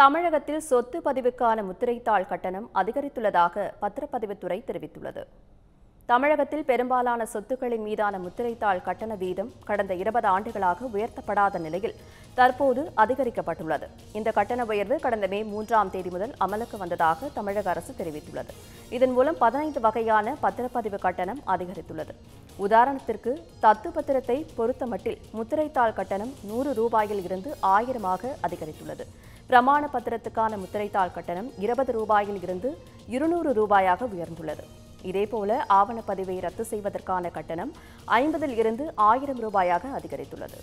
தமிழகத்தில் சொத்து பதிவுக்கான முத்திரைத்தாள் கட்டணம் அதிகரித்துள்ளதாக பத்திரப்பதிவுத்துறை தெரிவித்துள்ளது. தமிழகத்தில் பெரும்பாலான சொத்துக்களின் மீதான முத்திரைத்தாள் கட்டண வீதம் கடந்த இருபது ஆண்டுகளாக உயர்த்தப்படாத நிலையில் தற்போது அதிகரிக்கப்பட்டுள்ளது. இந்த கட்டண உயர்வு கடந்த மே மூன்றாம் தேதி முதல் அமலுக்கு வந்ததாக தமிழக அரசு தெரிவித்துள்ளது. இதன் மூலம் பதினைந்து வகையான பத்திரப்பதிவு கட்டணம் அதிகரித்துள்ளது. உதாரணத்திற்கு தத்து பத்திரத்தை பொறுத்தமட்டில் முத்திரைத்தாள் கட்டணம் நூறு ரூபாயில் இருந்து ஆயிரமாக அதிகரித்துள்ளது. பிரமாண பத்திரத்துக்கான முத்திரைத்தாள் கட்டணம் இருபது ரூபாயில் இருந்து இருநூறு ரூபாயாக உயர்ந்துள்ளது. இதேபோல ஆவணப்பதிவை ரத்து செய்வதற்கான கட்டணம் ஐம்பதில் இருந்து ஆயிரம் ரூபாயாக அதிகரித்துள்ளது.